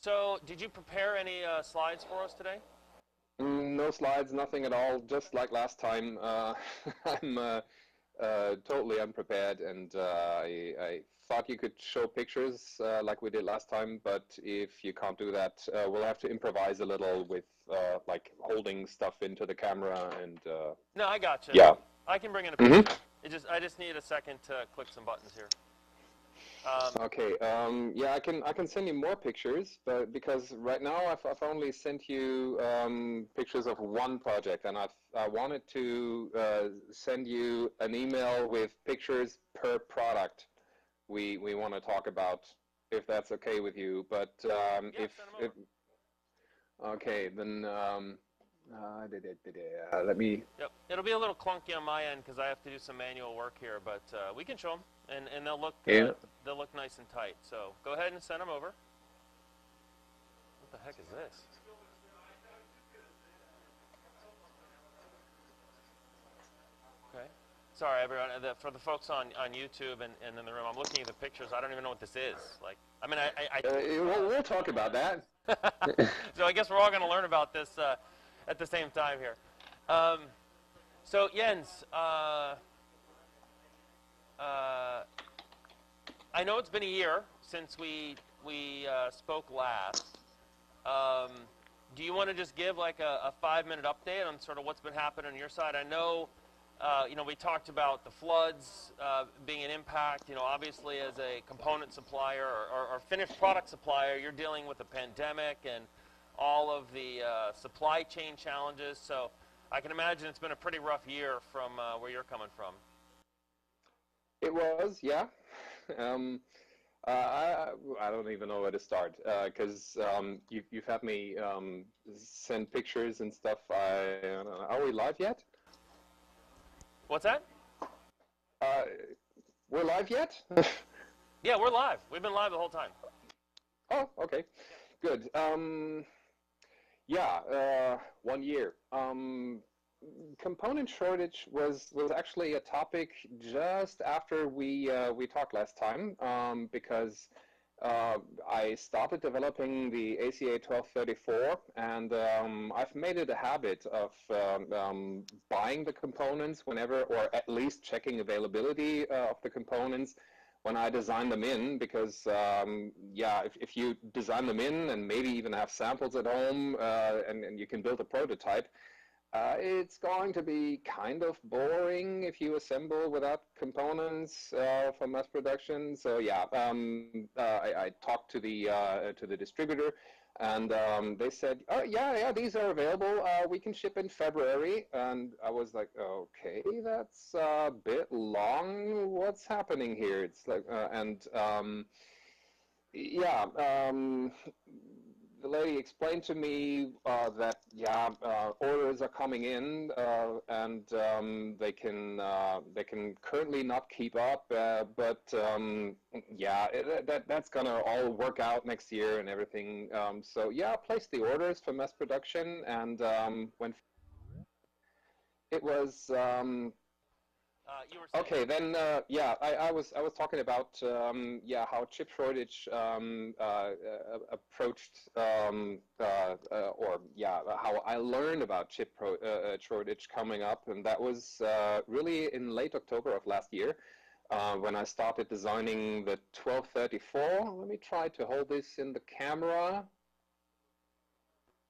So, did you prepare any uh, slides for us today? Mm, no slides, nothing at all. Just like last time, uh, I'm uh, uh, totally unprepared, and uh, I, I, thought you could show pictures uh, like we did last time. But if you can't do that, uh, we'll have to improvise a little with like holding stuff into the camera and. no, I got you. Yeah. I can bring in a mm-hmm. picture. Mm -hmm. It just I just need a second to click some buttons here. Um, okay. Um, yeah, I can I can send you more pictures, but because right now I've, I've only sent you um, pictures of one project, and I've I wanted to uh, send you an email with pictures per product we we want to talk about, if that's okay with you. But um, yeah, if if okay, then. Uh, uh, let me. Yep, it'll be a little clunky on my end because I have to do some manual work here, but uh, we can show them, and, and they'll look uh, yeah. they'll look nice and tight. So go ahead and send them over. What the heck is this? Okay. Sorry, everyone. The, for the folks on, on YouTube and, and in the room, I'm looking at the pictures. I don't even know what this is. Like, I mean, I. I, I uh, we'll, we'll, talk about that. so I guess we're all going to learn about this uh, at the same time here. Um, so Jens, uh, uh, I know it's been a year since we we uh, spoke last. Um, do you want to just give like a, a five-minute update on sort of what's been happening on your side? I know, uh, you know, we talked about the floods uh, being an impact. You know, obviously as a component supplier or, or, or finished product supplier, you're dealing with a pandemic and all of the uh, supply chain challenges. So I can imagine it's been a pretty rough year from uh, where you're coming from. It was, yeah. Um, uh, I, I don't even know where to start because uh, um, you, you've had me um, send pictures and stuff. I, are we live yet? What's that? Uh, we're live yet? yeah, we're live. We've been live the whole time. Oh, okay. Good. Um, yeah, uh, one year. Um, component shortage was was actually a topic just after we uh, we talked last time um, because uh, I started developing the ACA 1234 and um, I've made it a habit of um, um, buying the components whenever or at least checking availability uh, of the components when I design them in because um, yeah, if, if you design them in and maybe even have samples at home uh, and, and you can build a prototype, uh, it's going to be kind of boring if you assemble without components uh, for mass production. So yeah, um, uh, I, I, talked to the uh, to the distributor and um, they said, oh, yeah, yeah, these are available. Uh, we can ship in February. And I was like, okay, that's a bit long. What's happening here? It's like, uh, and um, yeah, um, the lady explained to me uh, that yeah uh, orders are coming in uh, and um, they can uh, they can currently not keep up uh, but um, yeah it, that that's gonna all work out next year and everything. Um, so yeah place the orders for mass production and um, when it was um, uh, okay, then uh, yeah, I, I, was I was talking about um, yeah how chip shortage um, uh, uh approached um, uh, uh, or yeah how I learned about chip shortage coming up, and that was really in late October of last year. when I started designing the 1234, let me try to hold this in the camera.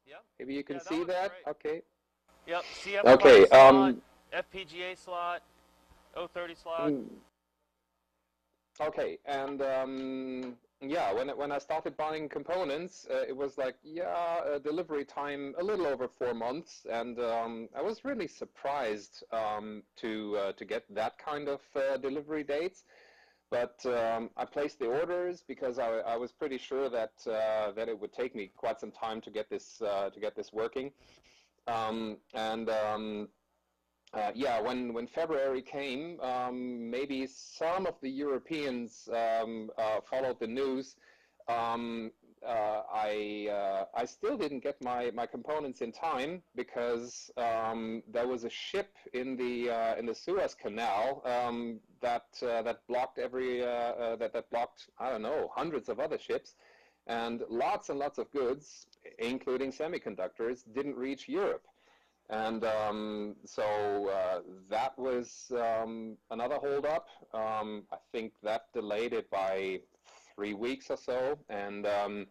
Yeah. Maybe you can yeah, that see that. Great. Okay. Yep. CF okay. Slot, um, FPGA slot. 030 slot. Mm. Okay, and um, yeah, when when I started buying components, uh, it was like yeah, delivery time a little over four months, and um, I was really surprised um, to uh, to get that kind of uh, delivery dates. But um, I placed the orders because I, I was pretty sure that uh, that it would take me quite some time to get this uh, to get this working, um, and um, uh, yeah, when, when February came, um, maybe some of the Europeans um, uh, followed the news. Um, uh, I, uh, I still didn't get my, my components in time because um, there was a ship in the, uh, in the Suez Canal um, that, uh, that blocked every, that, that blocked, I don't know, hundreds of other ships. and lots and lots of goods, including semiconductors, didn't reach Europe. And um, so uh, that was um, another holdup. Um, I think that delayed it by three weeks or so. And um,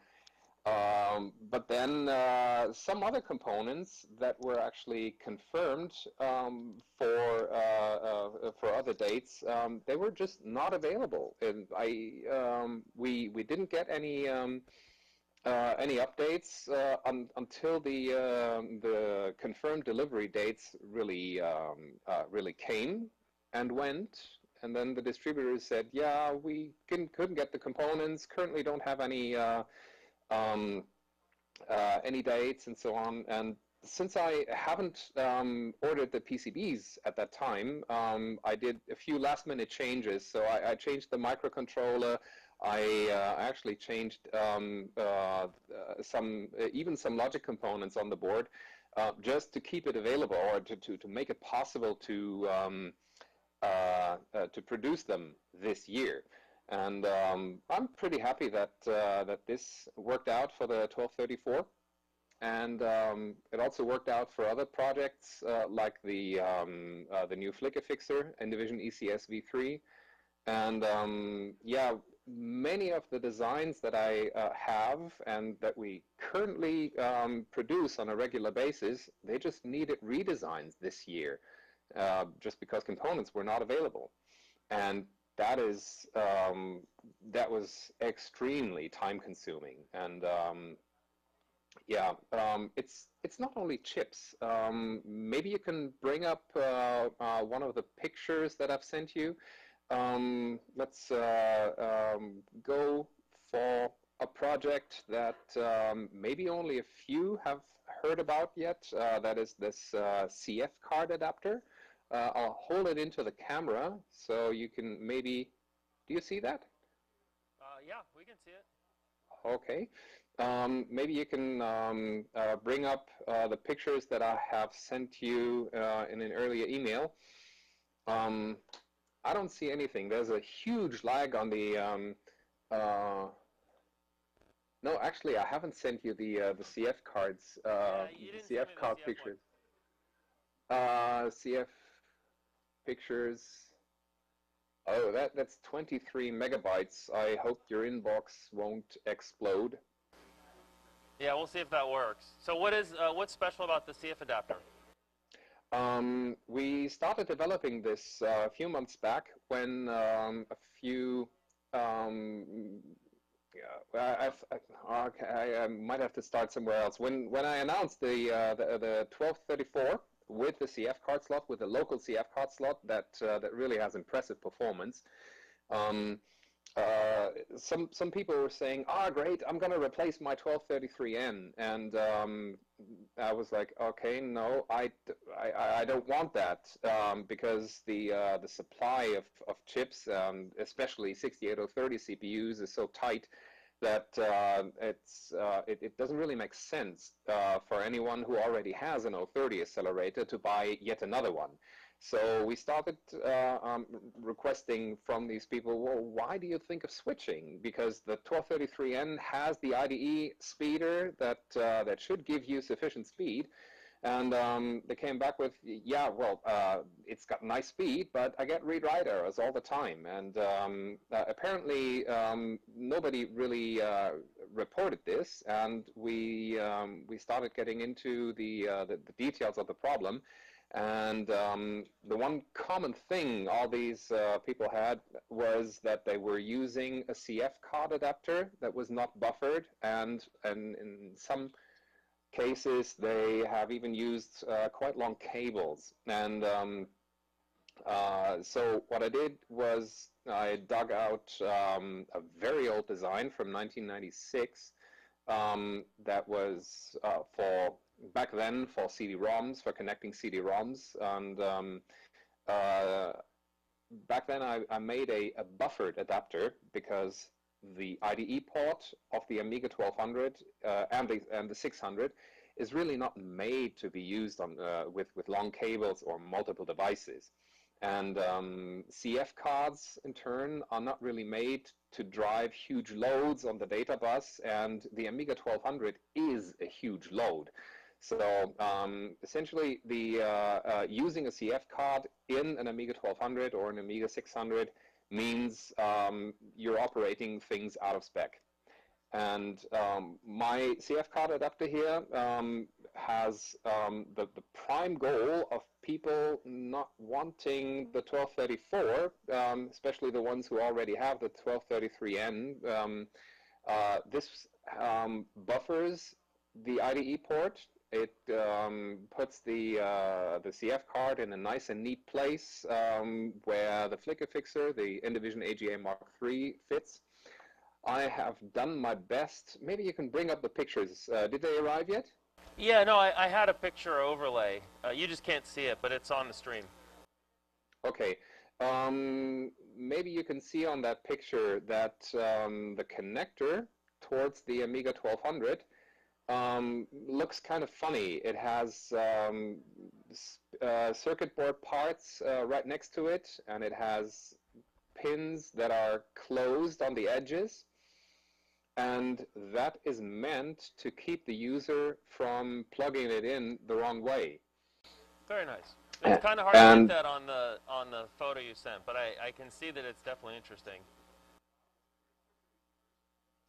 um, but then uh, some other components that were actually confirmed um, for uh, uh, for other dates, they were just not available. And I we we didn't get any uh, any updates uh, un until the um, the confirmed delivery dates really um, uh, really came and went. And then the distributors said, "Yeah, we couldn't, couldn't get the components. Currently, don't have any." um, uh, any dates and so on. And since I haven't um, ordered the PCBs at that time, um, I did a few last minute changes. So I, I changed the microcontroller. I uh, actually changed um, uh, uh some, uh, even some logic components on the board, uh, just to keep it available or to, to, to make it possible to um, to produce them this year. And um, I'm pretty happy that uh, that this worked out for the 1234, and um, it also worked out for other projects uh, like the um, uh, the new flicker fixer Indivision ECS V3, and um, yeah, many of the designs that I uh, have and that we currently um, produce on a regular basis, they just needed redesigns this year, uh, just because components were not available. And that is um, that was extremely time consuming and um, yeah um, it's it's not only chips um, maybe you can bring up uh, uh, one of the pictures that I've sent you um, let's uh, um, go for a project that maybe only a few have heard about yet uh, that is this uh, CF card adapter uh, I'll hold it into the camera so you can maybe, do you see that? Uh, yeah, we can see it. Okay. Um, maybe you can um, uh, bring up uh, the pictures that I have sent you uh, in an earlier email. Um, I don't see anything. There's a huge lag on the. Um, uh, no, actually, I haven't sent you the the CF cards. yeah, CF card CF pictures. CF pictures. Oh, that, that's 23 megabytes. I hope your inbox won't explode. Yeah, we'll see if that works. So what is uh, what's special about the CF adapter? Um, we started developing this uh, a few months back when um, a few um, yeah, I, I, I, I, might have to start somewhere else. When when I announced the uh, the, the 1234 with the CF card slot, with the local CF card slot that uh, that really has impressive performance. Um, uh, some some people were saying, "Ah, great! I'm going to replace my 1233N," and um, I was like, "Okay, no, I, I, I don't want that um, because the uh, the supply of, of chips, um, especially 68030 CPUs, is so tight that uh, it's, uh, it, it, doesn't really make sense uh, for anyone who already has an 030 accelerator to buy yet another one. So we started uh, um, requesting from these people, well, why do you think of switching? Because the 1233N has the IDE speeder that, uh, that should give you sufficient speed, and um, they came back with, yeah, well, uh, it's got nice speed, but I get read-write errors all the time. And um, uh, apparently um, nobody really uh, reported this, and we um, we started getting into the, uh, the, the details of the problem. And um, the one common thing all these uh, people had was that they were using a CF card adapter that was not buffered, and and in some cases, they have even used uh, quite long cables. And um, uh, so what I did was I dug out um, a very old design from 1996 um, that was uh, for back then for CD-ROMs, for connecting CD-ROMs. And um, uh, back then I, I made a, a buffered adapter because the IDE port of the Amiga 1200 uh, and, the, and the 600 is really not made to be used on, uh, with, with long cables or multiple devices. And um, CF cards, in turn, are not really made to drive huge loads on the data bus, and the Amiga 1200 is a huge load. So um, essentially, the uh, uh, using a CF card in an Amiga 1200 or an Amiga 600 means um, you're operating things out of spec. And um, my CF card adapter here um, has um, the, the prime goal of people not wanting the 1234, um, especially the ones who already have the 1233N. Um, uh, this buffers the IDE port. It puts the, uh, the CF card in a nice and neat place where the flicker fixer, the Indivision AGA Mark III, fits. I have done my best. Maybe you can bring up the pictures. Uh, did they arrive yet? Yeah, no, I, I had a picture overlay. Uh, you just can't see it, but it's on the stream. Okay. Um, maybe you can see on that picture that um, the connector towards the Amiga 1200 um, looks kind of funny. It has um, uh, circuit board parts uh, right next to it, and it has pins that are closed on the edges and that is meant to keep the user from plugging it in the wrong way. Very nice. It's kind of hard and to get that on the on the photo you sent, but I, I can see that it's definitely interesting.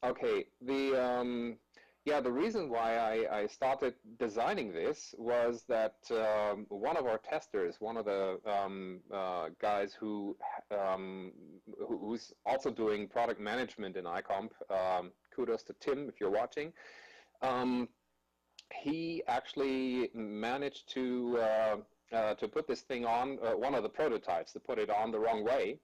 Okay, the um, yeah, the reason why I, I started designing this was that um, one of our testers, one of the um, uh, guys who um, who's also doing product management in ICOMP, um, kudos to Tim if you're watching, um, he actually managed to uh, uh, to put this thing on uh, one of the prototypes to put it on the wrong way,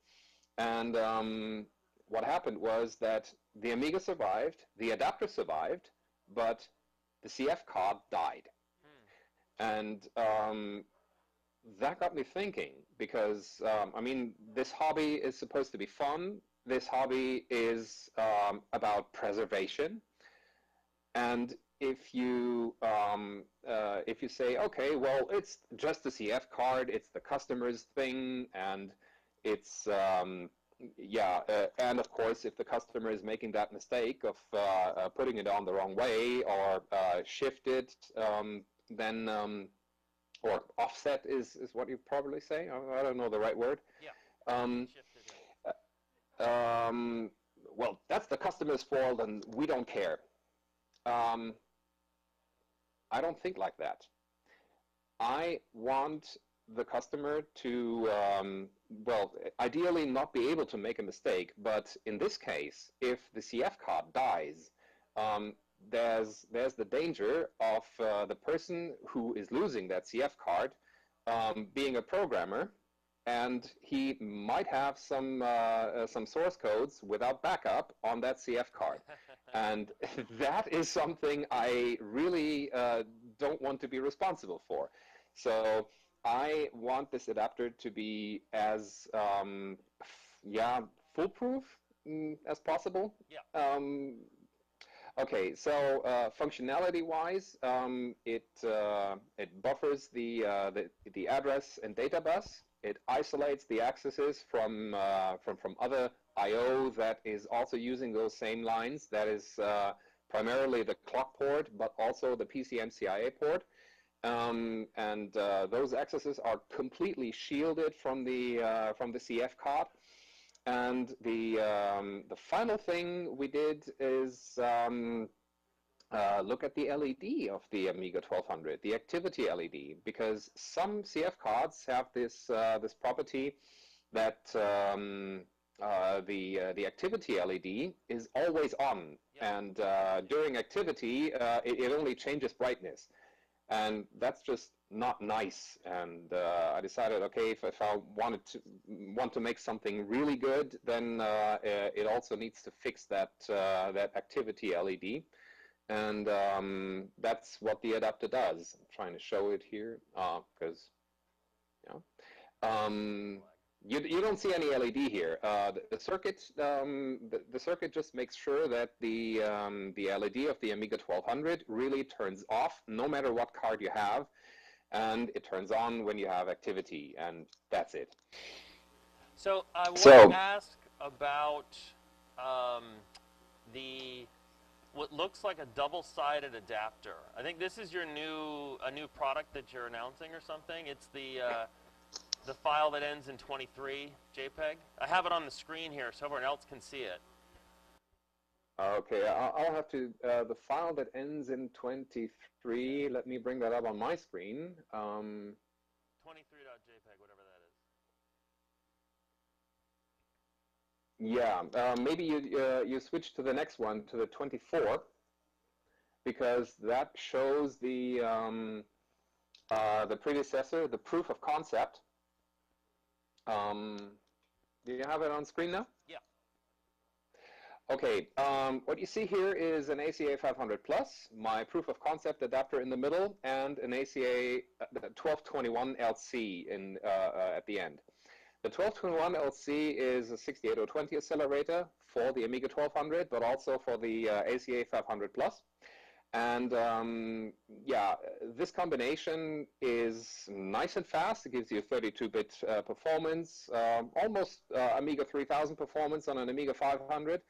and um, what happened was that the Amiga survived, the adapter survived but the CF card died. Hmm. And um, that got me thinking because, um, I mean, this hobby is supposed to be fun. This hobby is um, about preservation. And if you um, uh, if you say, okay, well, it's just a CF card, it's the customer's thing, and it's um, yeah, uh, and of course, if the customer is making that mistake of uh, uh, putting it on the wrong way or uh, shift it, um, then um, or offset is is what you probably say. I, I don't know the right word. Yeah. Um, uh, um, well, that's the customer's fault, and we don't care. Um, I don't think like that. I want the customer to, um, well, ideally not be able to make a mistake, but in this case, if the CF card dies, um, there's, there's the danger of uh, the person who is losing that CF card um, being a programmer, and he might have some, uh, uh, some source codes without backup on that CF card. and that is something I really uh, don't want to be responsible for. So I want this adapter to be as um, yeah foolproof mm, as possible. Yeah. Um, okay, so uh, functionality-wise, um, it uh, it buffers the, uh, the the address and data bus. It isolates the accesses from uh, from from other I/O that is also using those same lines. That is uh, primarily the clock port, but also the PCMCIA port. Um, and uh, those accesses are completely shielded from the uh, from the CF card. And the um, the final thing we did is um, uh, look at the LED of the Amiga 1200, the activity LED, because some CF cards have this uh, this property that um, uh, the uh, the activity LED is always on, yeah. and during activity it, it only changes brightness and that's just not nice. And uh, I decided, okay, if, if, I wanted to want to make something really good, then uh, it also needs to fix that uh, that activity LED, and um, that's what the adapter does. I'm trying to show it here because, uh, yeah. Um, you, you don't see any LED here. Uh, the, the, circuit um, the, the, circuit just makes sure that the um, the LED of the Amiga 1200 really turns off no matter what card you have, and it turns on when you have activity, and that's it. So I want so, to ask about um, the what looks like a double-sided adapter. I think this is your new a new product that you're announcing or something. It's the uh, the file that ends in 23 JPEG. I have it on the screen here so everyone else can see it. Okay, I'll, I'll have to, uh, the file that ends in 23, let me bring that up on my screen. Um, 23.jpg, whatever that is. yeah, uh, maybe you, uh, you switch to the next one, to the 24, because that shows the, um, uh, the predecessor, the proof of concept. Um, do you have it on screen now? Yeah. Okay, um, what you see here is an ACA 500 Plus, my proof of concept adapter in the middle, and an ACA 1221 LC in, uh, uh, at the end. The 1221 LC is a 68020 accelerator for the Amiga 1200, but also for the uh, ACA 500 Plus. And um, yeah, this combination is nice and fast. It gives you 32-bit uh, performance, um, almost uh, Amiga 3000 performance on an Amiga 500.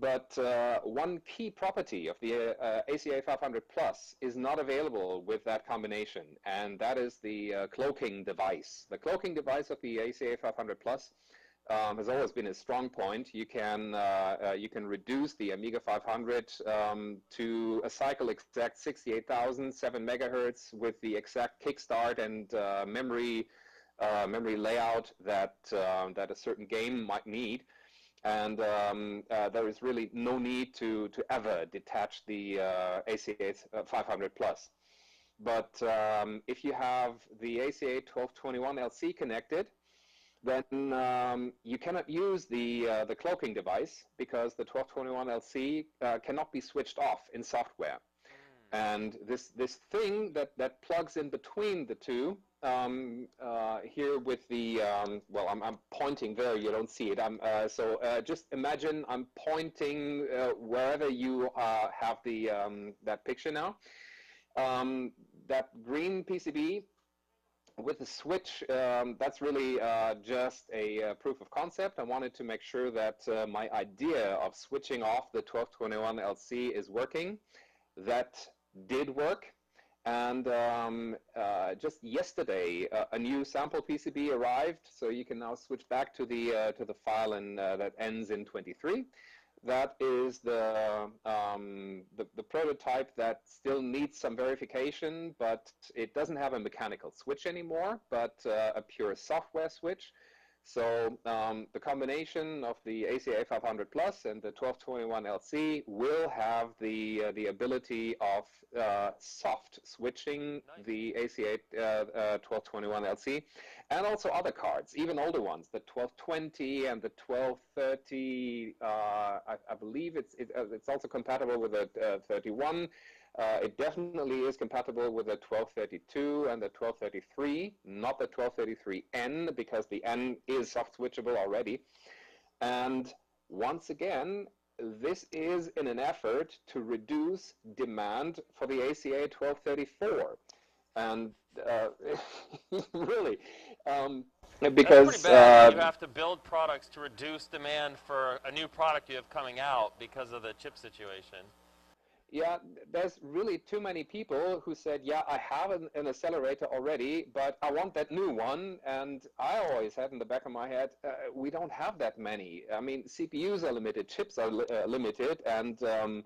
But uh, one key property of the ACA 500 Plus is not available with that combination, and that is the uh, cloaking device. The cloaking device of the ACA 500 Plus um, has always been a strong point. You can uh, uh, you can reduce the Amiga 500 um, to a cycle exact 68,000 7 megahertz with the exact kickstart and uh, memory uh, memory layout that uh, that a certain game might need. And um, uh, there is really no need to to ever detach the ACA 500 plus. But um, if you have the ACA 1221 LC connected, then um, you cannot use the, uh, the cloaking device because the 1221 LC uh, cannot be switched off in software. Mm. And this, this thing that, that plugs in between the two, um, uh, here with the, um, well, I'm, I'm pointing there, you don't see it. I'm, uh, so uh, just imagine I'm pointing uh, wherever you have the, um, that picture now. Um, that green PCB with the switch, um, that's really uh, just a uh, proof of concept. I wanted to make sure that uh, my idea of switching off the 1221 LC is working. That did work. And um, uh, just yesterday, uh, a new sample PCB arrived, so you can now switch back to the uh, to the file and that ends in 23 that is the, um, the, the, prototype that still needs some verification, but it doesn't have a mechanical switch anymore, but uh, a pure software switch. So um, the combination of the ACA 500 Plus and the 1221 LC will have the uh, the ability of uh, soft switching nice. the ACA uh, 1221 uh, LC, and also other cards, even older ones, the 1220 and the 1230. Uh, I, I, believe it's it, uh, it's also compatible with the 31. Uh, it definitely is compatible with the 1232 and the 1233, not the 1233N because the N is soft switchable already. And once again, this is in an effort to reduce demand for the ACA 1234. And uh, really, um, because uh, you have to build products to reduce demand for a new product you have coming out because of the chip situation yeah, there's really too many people who said, yeah, I have an, an, accelerator already, but I want that new one. And I always had in the back of my head, uh, we don't have that many. I mean, CPUs are limited, chips are li uh, limited, and um,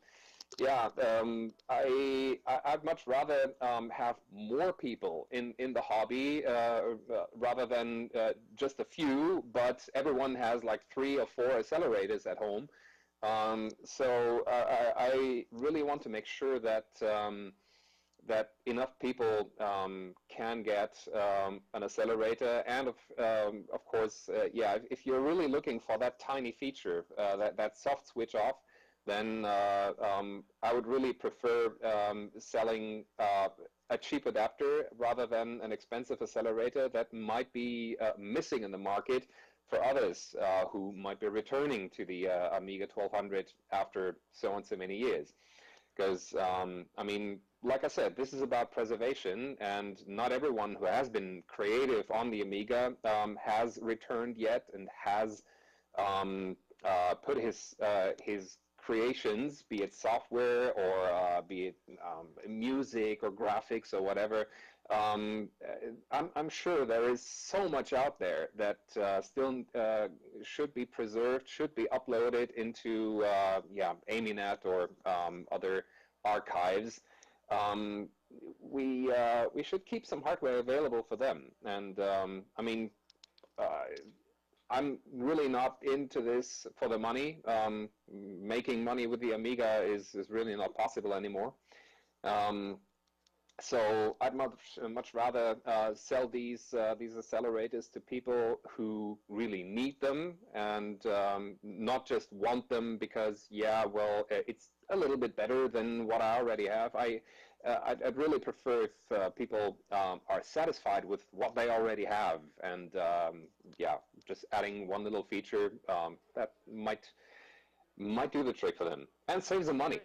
yeah, um, I, I would much rather um, have more people in in the hobby uh, uh rather than uh, just a few. But everyone has like three or four accelerators at home. Um, so uh, I really want to make sure that um, that enough people um, can get um, an accelerator, and of um, of course, uh, yeah, if you're really looking for that tiny feature, uh, that that soft switch off, then uh, I would really prefer selling uh, a cheap adapter rather than an expensive accelerator that might be uh, missing in the market for others uh, who might be returning to the uh, Amiga 1200 after so and so many years. Because, um, I mean, like I said, this is about preservation, and not everyone who has been creative on the Amiga um, has returned yet and has um, uh, put his uh, his creations, be it software or uh, be it um, music or graphics or whatever. Um, I'm, I'm, sure there is so much out there that uh, still uh, should be preserved, should be uploaded into uh, yeah AmiNet or um, other archives. Um, we uh, we should keep some hardware available for them, and um, I mean uh, I'm really not into this for the money. Um, making money with the Amiga is, is really not possible anymore. Um, so I'd much much rather uh, sell these uh, these accelerators to people who really need them and um, not just want them because yeah, well, it's a little bit better than what I already have. I uh, I'd, I'd, really prefer if uh, people um, are satisfied with what they already have, and um, yeah, just adding one little feature um, that might might do the trick for them and saves them money.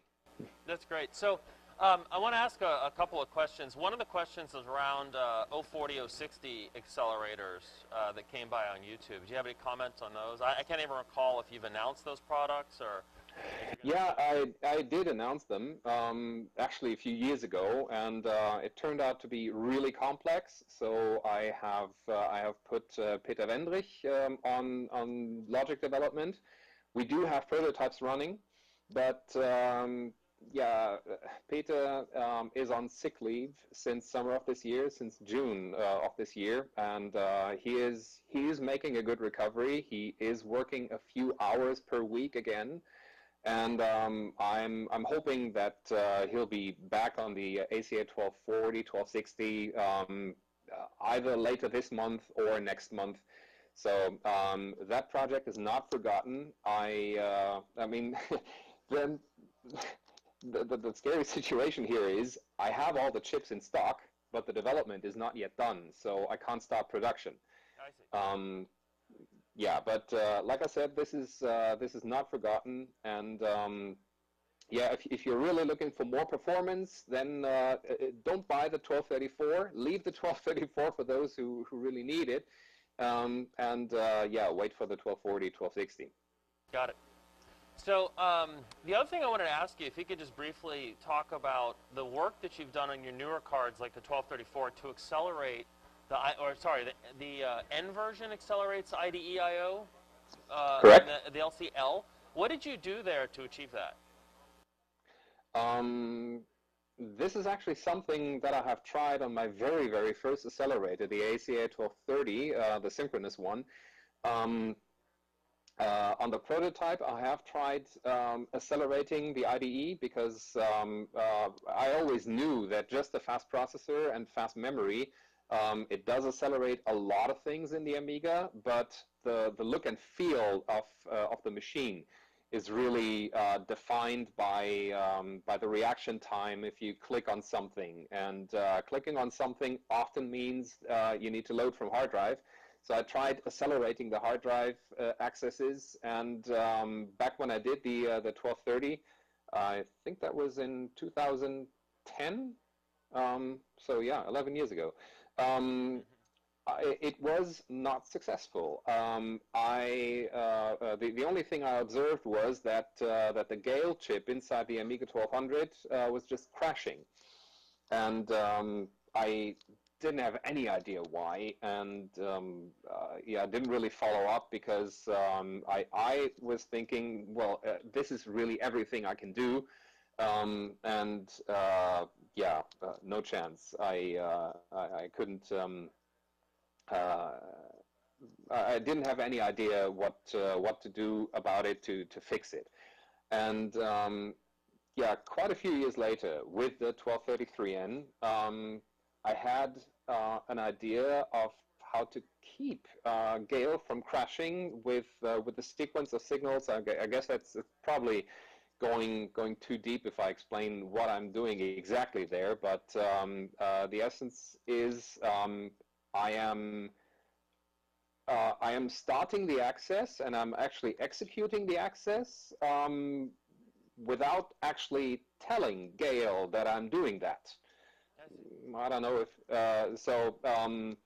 That's great. So. Um, I want to ask a, a, couple of questions. One of the questions is around uh, 040, 060 accelerators uh, that came by on YouTube. Do you have any comments on those? I, I can't even recall if you've announced those products or yeah, I, I did announce them um, actually a few years ago, and uh, it turned out to be really complex. So I have uh, I have put uh, Peter Wendrich um, on on logic development. We do have prototypes running, but um, yeah, Peter um, is on sick leave since summer of this year, since June uh, of this year, and uh, he is he is making a good recovery. He is working a few hours per week again and um, I'm I'm hoping that uh, he'll be back on the ACA 1240, 1260 um, uh, either later this month or next month. So um, that project is not forgotten. I uh, I mean, then the, the, the scary situation here is I have all the chips in stock, but the development is not yet done, so I can't start production. I see. Um, yeah, but uh, like I said, this is uh, this is not forgotten, and um, yeah, if, if you're really looking for more performance, then uh, uh don't buy the 1234. Leave the 1234 for those who, who really need it, um, and uh, yeah, wait for the 1240, 1260. Got it. So um, the other thing I wanted to ask you, if you could just briefly talk about the work that you've done on your newer cards, like the 1234, to accelerate the or sorry, the, the uh, N version accelerates IDE I/O. Uh, Correct. The, the, LCL. What did you do there to achieve that? Um, this is actually something that I have tried on my very, very first accelerator, the ACA 1230, uh, the synchronous one. Um, uh, on the prototype, I have tried um, accelerating the IDE because um, uh, I always knew that just a fast processor and fast memory um, it does accelerate a lot of things in the Amiga, but the, the look and feel of, uh, of the machine is really uh, defined by, um, by the reaction time if you click on something. And uh, clicking on something often means uh, you need to load from hard drive. So I tried accelerating the hard drive uh, accesses, and um, back when I did the, uh, the 1230, I think that was in 2010. Um, so yeah, 11 years ago. Um, it was not successful. Um, I uh, uh, the the only thing I observed was that uh, that the Gayle chip inside the Amiga 1200 uh, was just crashing, and um, I didn't have any idea why, and um, uh, yeah, I didn't really follow up because um, I I was thinking, well, uh, this is really everything I can do. Um, and uh, yeah, uh, no chance. I uh, I, I, couldn't. Um, uh, I didn't have any idea what what to do about it to to fix it, and um, yeah, quite a few years later, with the 1233N, um, I had uh, an idea of how to keep uh, Gayle from crashing with with the sequence of signals. I, I guess that's probably going going too deep if I explain what I'm doing exactly there, but um, uh, the essence is um, I am uh, I am starting the access and I'm actually executing the access um, without actually telling Gayle that I'm doing that. I don't know if uh, so. Um,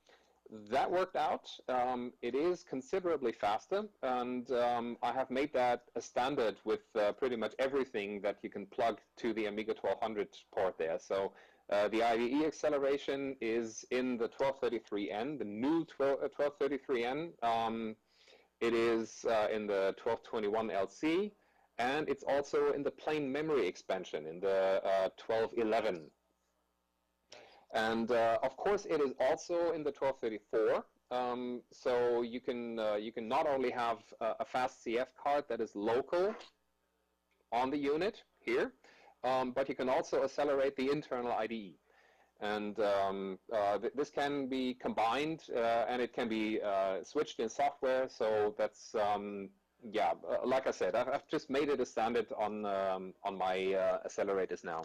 that worked out. Um, it is considerably faster, and um, I have made that a standard with uh, pretty much everything that you can plug to the Amiga 1200 port there. So uh, the IDE acceleration is in the 1233N, the new 12, uh, 1233N. Um, it is uh, in the 1221 LC, and it's also in the plain memory expansion in the 1211 uh, and uh, of course, it is also in the 1234. Um, so you can uh, you can not only have a, a, fast CF card that is local on the unit here, um, but you can also accelerate the internal IDE. And um, uh, th this can be combined, uh, and it can be uh, switched in software. So that's um, yeah, uh, like I said, I've, I've, just made it a standard on um, on my accelerators now.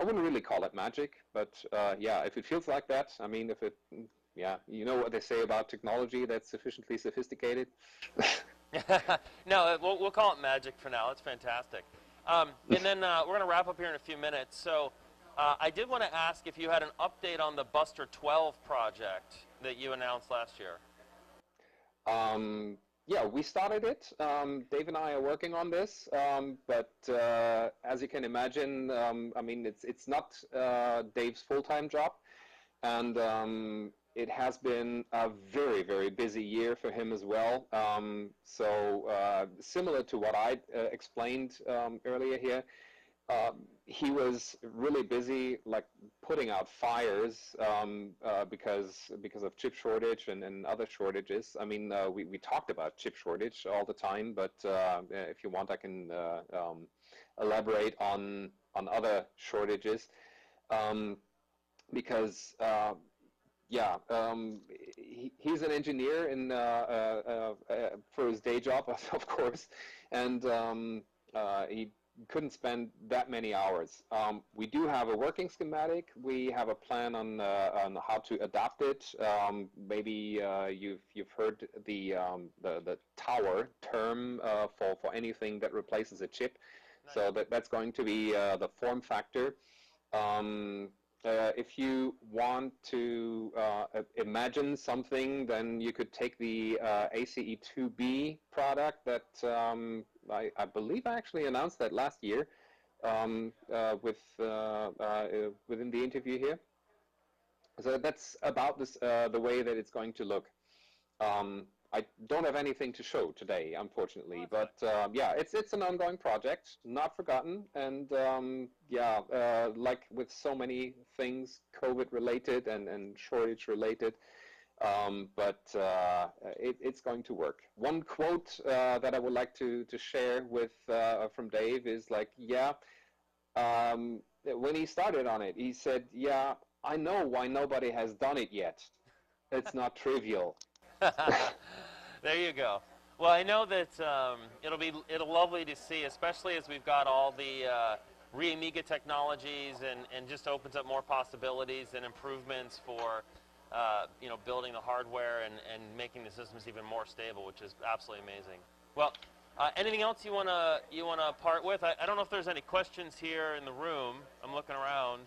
I wouldn't really call it magic, but uh, yeah, if it feels like that, I mean, if it, yeah, you know what they say about technology that's sufficiently sophisticated. no, we'll, we'll call it magic for now. It's fantastic. Um, and then uh, we're going to wrap up here in a few minutes. So uh, I did want to ask if you had an update on the Buster 12 project that you announced last year. Um, yeah, we started it. Um, Dave and I are working on this, um, but uh, as you can imagine, um, I mean, it's it's not uh, Dave's full-time job, and um, it has been a very very busy year for him as well. Um, so uh, similar to what I uh, explained um, earlier here, um, he was really busy, like putting out fires um, uh, because because of chip shortage and, and other shortages. I mean, uh, we we talked about chip shortage all the time, but uh, if you want, I can uh, um, elaborate on on other shortages um, because. Uh, yeah, um, he, he's an engineer in uh, for his day job, of course, and um, he couldn't spend that many hours. Um, we do have a working schematic. We have a plan on uh, on how to adapt it. Um, maybe uh, you've you've heard the um, the, the tower term uh, for for anything that replaces a chip. Nice. So that that's going to be uh, the form factor. Um, uh, if you want to uh, imagine something, then you could take the uh, ACE2B product that um, I, I, believe I actually announced that last year um, uh, with uh, uh, within the interview here. So that's about this, the way that it's going to look. Um, I don't have anything to show today, unfortunately, but um, yeah, it's it's an ongoing project, not forgotten, and um, yeah, uh, like with so many things, COVID related and and shortage related, um, but uh, it, it's going to work. One quote uh, that I would like to to share with uh, from Dave is like, yeah, um, when he started on it, he said, yeah, I know why nobody has done it yet. It's not trivial. there you go. Well, I know that um, it'll be it'll lovely to see, especially as we've got all the uh, re-Amiga technologies and, and just opens up more possibilities and improvements for uh, you know building the hardware and, and making the systems even more stable, which is absolutely amazing. Well, uh, anything else you wanna you wanna part with? I, I don't know if there's any questions here in the room. I'm looking around.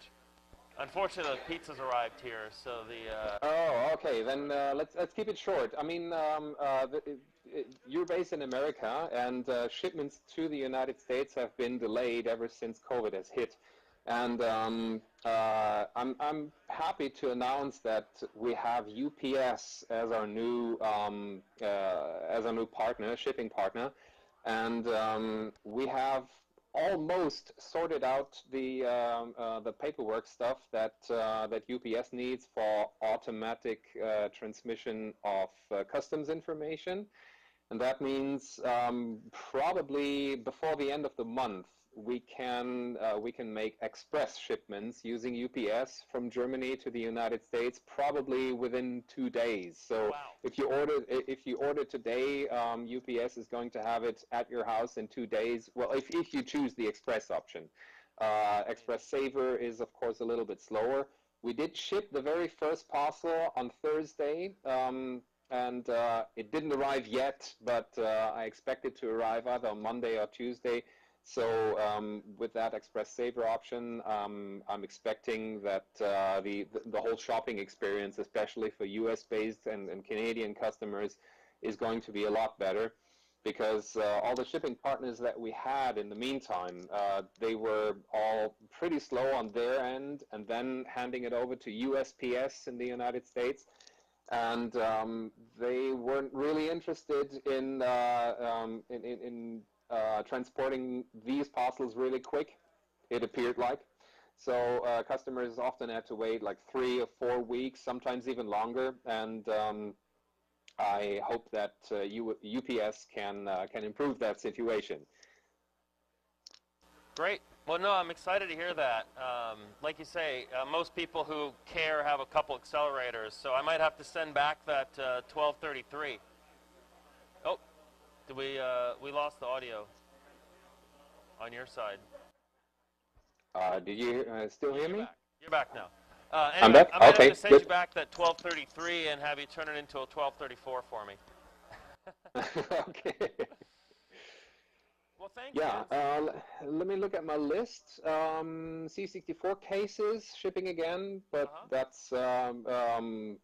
Unfortunately, the pizza's arrived here, so the. Uh... Oh, okay. Then uh, let's let's keep it short. I mean, um, uh, the, it, you're based in America, and shipments to the United States have been delayed ever since COVID has hit. And um, uh, I'm I'm happy to announce that we have UPS as our new um, uh, as our new partner, shipping partner, and um, we have almost sorted out the um, uh, the paperwork stuff that uh, that UPS needs for automatic uh, transmission of uh, customs information, and that means um, probably before the end of the month we can uh, we can make express shipments using UPS from Germany to the United States probably within two days. So wow. if you order if you order today, um, UPS is going to have it at your house in two days. Well, if if you choose the express option, uh, Express Saver is of course a little bit slower. We did ship the very first parcel on Thursday. Um, and uh, it didn't arrive yet, but uh, I expect it to arrive either on Monday or Tuesday. So um, with that Express Saver option, um, I'm expecting that uh, the, the whole shopping experience, especially for US-based and, and, Canadian customers, is going to be a lot better because uh, all the shipping partners that we had in the meantime, uh, they were all pretty slow on their end and then handing it over to USPS in the United States. And um, they weren't really interested in, uh, um, in, in, in uh, transporting these parcels really quick, it appeared like. So uh, customers often had to wait like three or four weeks, sometimes even longer. And um, I hope that uh, UPS can uh, can improve that situation. Great. Well, no, I'm excited to hear that. Um, like you say, uh, most people who care have a couple accelerators, so I might have to send back that 1233. Did we, uh, we lost the audio on your side. Uh, did you uh, still hear me? Back. You're back now. Uh, anyway, I'm back? I'm okay, have to send good. you back that 1233 and have you turn it into a 1234 for me. okay. Well, thank yeah, you. uh, let me look at my list. Um, C64 cases shipping again, but Uh-huh. that's um, um,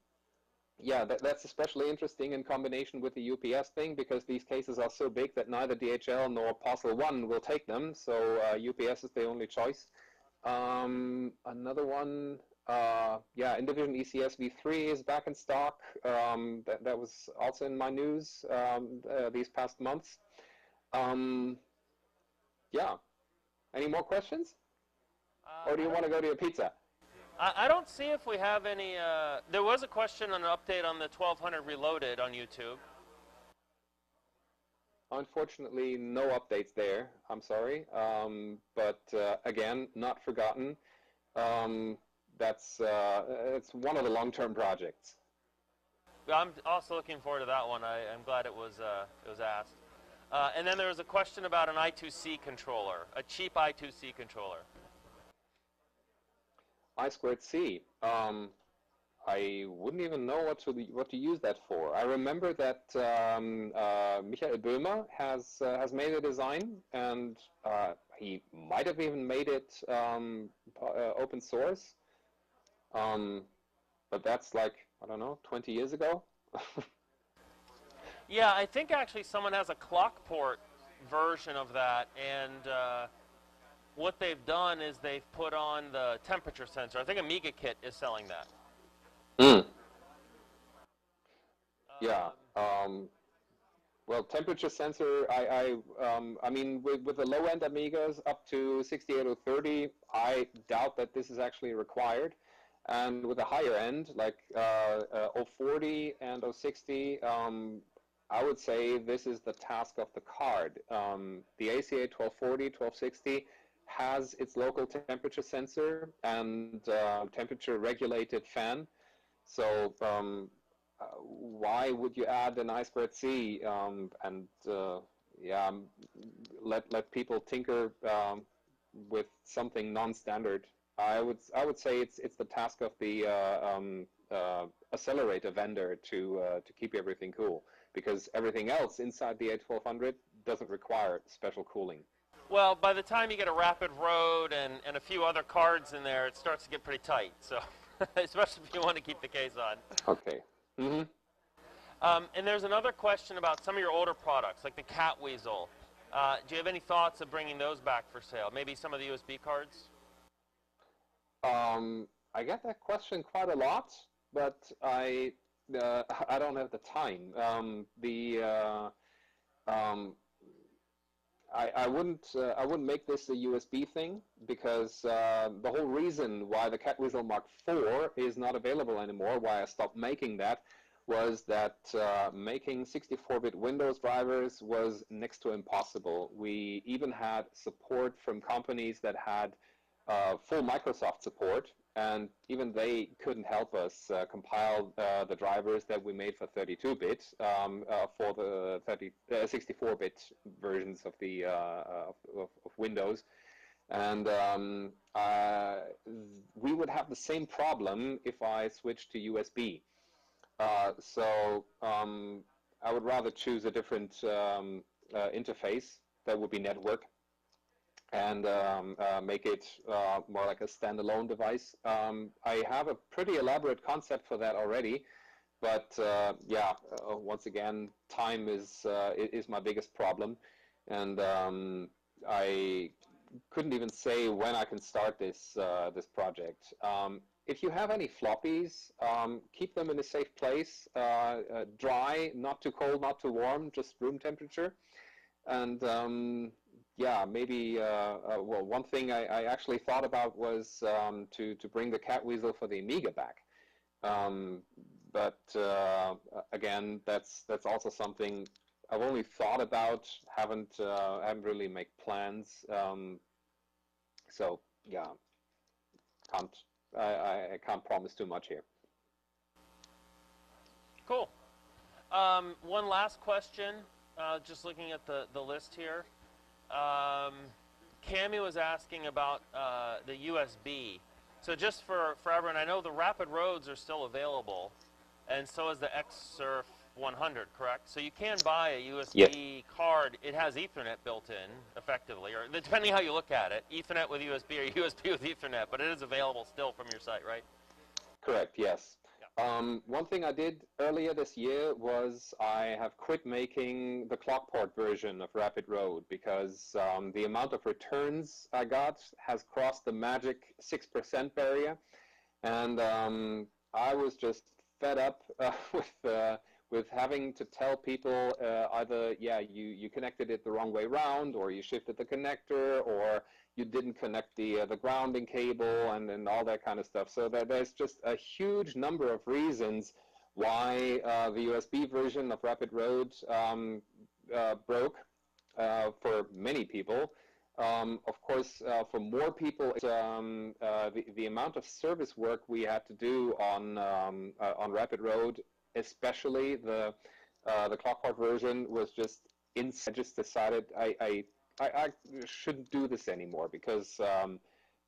yeah, that, that's especially interesting in combination with the UPS thing because these cases are so big that neither DHL nor Parcel One will take them. So uh, UPS is the only choice. Um, another one, uh, yeah, Indivision ECS V3 is back in stock. Um, that, that was also in my news um, uh, these past months. Um, yeah. Any more questions? Uh, or do you want to go to your pizza? I, I don't see if we have any. Uh, there was a question on an update on the 1200 Reloaded on YouTube. Unfortunately, no updates there. I'm sorry, um, but uh, again, not forgotten. Um, that's uh, it's one of the long-term projects. I'm also looking forward to that one. I, am glad it was uh, it was asked. Uh, and then there was a question about an I2C controller, a cheap I2C controller. I squared C. Um, I wouldn't even know what to what to use that for. I remember that um, uh, Michael Böhmer has uh, has made a design, and uh, he might have even made it um, uh, open source. Um, but that's like I don't know, 20 years ago. yeah, I think actually someone has a clockport version of that, and uh, what they've done is they've put on the temperature sensor. I think Amiga Kit is selling that. Mm. Yeah. Um, well, temperature sensor. I, I, um, I mean, with, with the low-end Amigas up to 68030, I doubt that this is actually required. And with the higher end, like uh, uh, 040 and 060, um, I would say this is the task of the card. Um, the ACA 1240, 1260 has its local temperature sensor and uh, temperature regulated fan. So um, uh, why would you add an I squared C um, and uh, yeah, um, let let people tinker um, with something non-standard? I would I would say it's it's the task of the uh, um, uh, accelerator vendor to to keep everything cool because everything else inside the A1200 doesn't require special cooling. Well, by the time you get a rapid road and, and a few other cards in there, it starts to get pretty tight. So, especially if you want to keep the case on. Okay. Mm-hmm. Um, and there's another question about some of your older products, like the Catweasel. Uh, do you have any thoughts of bringing those back for sale? Maybe some of the USB cards? Um, I get that question quite a lot, but I uh, I don't have the time. Um, the uh, um, I, I wouldn't uh, I wouldn't make this a USB thing because uh, the whole reason why the Catweasel Mark IV is not available anymore, why I stopped making that, was that uh, making 64-bit Windows drivers was next to impossible. We even had support from companies that had uh, full Microsoft support, and even they couldn't help us uh, compile uh, the drivers that we made for 32-bit um, uh, for the 64-bit uh, versions of the uh, of, of, Windows. And um, uh, we would have the same problem if I switched to USB. so um, I would rather choose a different um, interface that would be network and um, uh, make it uh, more like a standalone device. Um, I have a pretty elaborate concept for that already, but uh, yeah, uh, once again, time is uh, is my biggest problem, and um, I couldn't even say when I can start this uh, this project. Um, if you have any floppies, um, keep them in a safe place, dry, not too cold, not too warm, just room temperature, and um, yeah, maybe, uh, uh, well, one thing I, I, actually thought about was um, to, to bring the Catweasel for the Amiga back. Um, but uh, again, that's, that's also something I've only thought about, haven't, uh, haven't really made plans. Um, so yeah, can't, I, I can't promise too much here. Cool. Um, one last question, uh, just looking at the, the list here. Um, Cami was asking about uh, the USB. So just for, for everyone, I know the Rapid Roads are still available, and so is the Xsurf 100, correct? So you can buy a USB yes. card. It has Ethernet built in, effectively, or depending how you look at it, Ethernet with USB or USB with Ethernet, but it is available still from your site, right? Correct, yes. Um, one thing I did earlier this year was I have quit making the clockport version of Rapid Road because um, the amount of returns I got has crossed the magic 6% barrier. And um, I was just fed up uh, with, uh, with having to tell people uh, either, yeah, you, you connected it the wrong way around or you shifted the connector or you didn't connect the uh, the grounding cable and, and all that kind of stuff. So there, there's just a huge number of reasons why uh, the USB version of Rapid Road um, uh, broke uh, for many people. Um, of course, uh, for more people, um, uh, the, the amount of service work we had to do on um, on Rapid Road, especially the the clockport version, was just in. I just decided I, I I, I shouldn't do this anymore because um,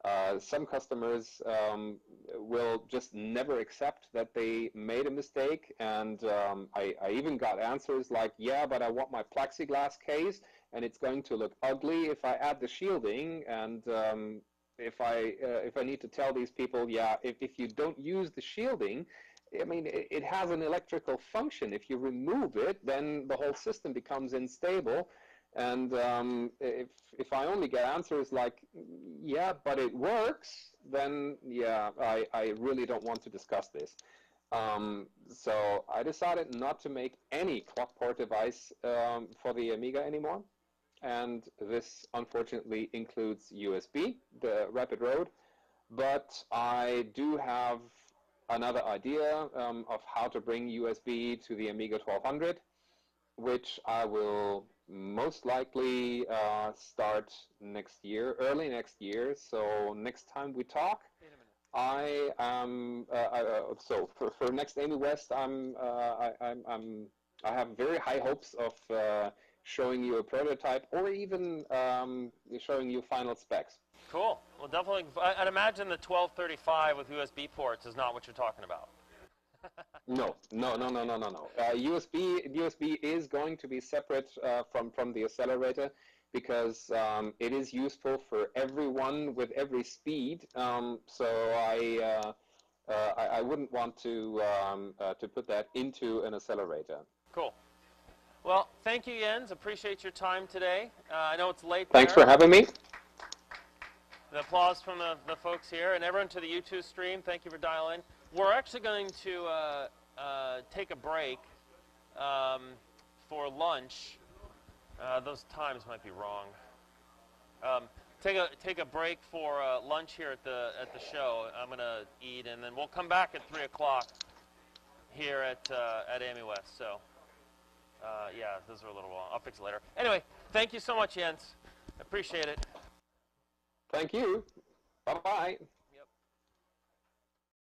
uh, some customers um, will just never accept that they made a mistake. And um, I, I, even got answers like, yeah, but I want my plexiglass case and it's going to look ugly if I add the shielding. And um, if, I, uh, if I need to tell these people, yeah, if, if you don't use the shielding, I mean, it, it has an electrical function. If you remove it, then the whole system becomes unstable and um, if, if I only get answers like, yeah, but it works, then yeah, I, I really don't want to discuss this. Um, so I decided not to make any clockport device um, for the Amiga anymore. And this unfortunately includes USB, the Rapid Road. But I do have another idea um, of how to bring USB to the Amiga 1200, which I will most likely uh, start next year, early next year. So next time we talk, I am uh, uh, so for, for next Amiwest, I'm, uh, I, I'm, I'm I have very high hopes of uh, showing you a prototype or even um, showing you final specs. Cool. Well, definitely. I'd imagine the 1235 with USB ports is not what you're talking about no, no, no, no, no, no, no. Uh, USB USB is going to be separate uh, from from the accelerator because um, it is useful for everyone with every speed. Um, so I, uh, uh I, I wouldn't want to um, uh, to put that into an accelerator. Cool. Well, thank you, Jens. Appreciate your time today. Uh, I know it's late. Thanks there. for having me. The applause from the, the folks here and everyone to the YouTube stream. Thank you for dialing. We're actually going to uh, uh, take a break um, for lunch. Uh, those times might be wrong. Um, take a take a break for uh, lunch here at the at the show. I'm gonna eat, and then we'll come back at three o'clock here at uh, at Amiwest. So uh, yeah, those are a little long. I'll fix it later. Anyway, thank you so much, Jens. Appreciate it. Thank you. Bye bye.